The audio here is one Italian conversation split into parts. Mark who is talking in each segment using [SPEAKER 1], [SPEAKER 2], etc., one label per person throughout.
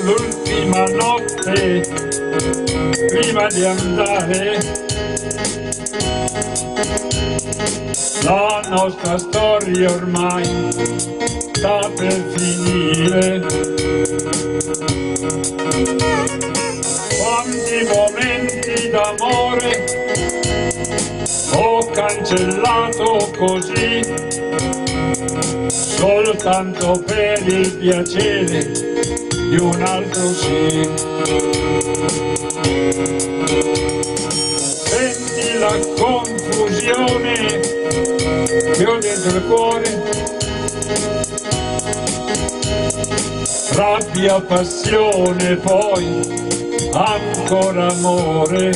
[SPEAKER 1] l'ultima notte prima di andare. La nostra storia ormai sta per finire. Quanti momenti d'amore ho cancellato così soltanto per il piacere di un altro sì. Senti la confusione che ho dentro il cuore, rabbia, passione, poi ancora amore.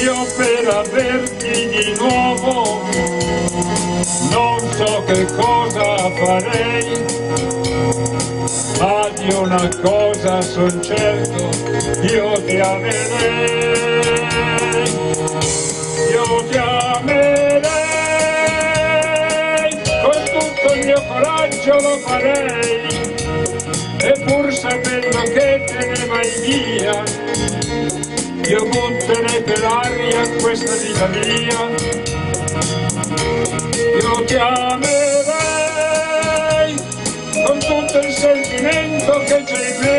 [SPEAKER 1] Io per averti di nuovo non so che cosa farei, ma di una cosa son certo, io ti amerei, io ti amerei, con tutto il mio coraggio lo farei, e pur sapendo che te ne vai via, io butterei per aria questa vita mia, sentimento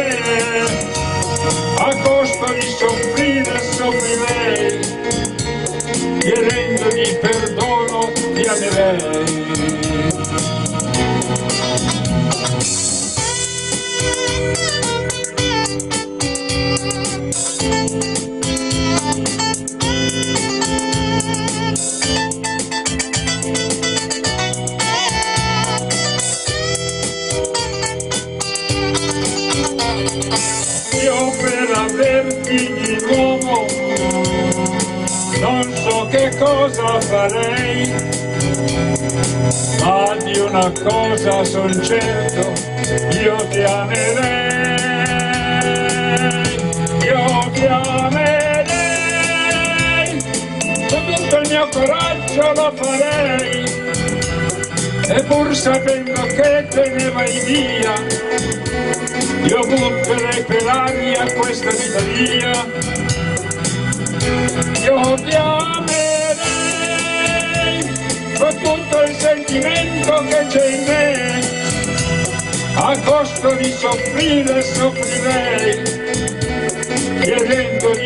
[SPEAKER 1] di nuovo non so che cosa farei, ma di una cosa son certo, io ti amerei, io ti amerei, con tutto il mio coraggio lo farei, e pur sapendo che te ne vai via, io butterei questa vita mia, io ti amerei con tutto il sentimento che c'è in me, a costo di soffrire soffrirei, chiedendo